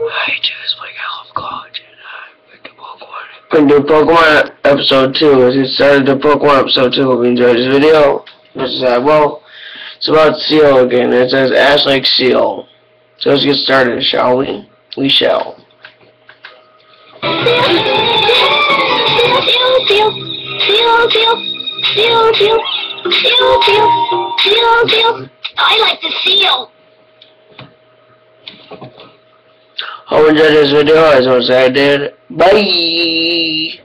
Hi, just like I love college and I uh, Pokemon. We're gonna do Pokemon episode 2. As we started the Pokemon episode 2, hope you enjoyed this video. This is, uh, well, it's about Seal again. It says Ash Lake Seal. So let's get started, shall we? We shall. Seal, seal, seal, seal, seal, seal, seal, seal, seal, seal. I like the seal. Hope you enjoyed this video as as I did. Bye!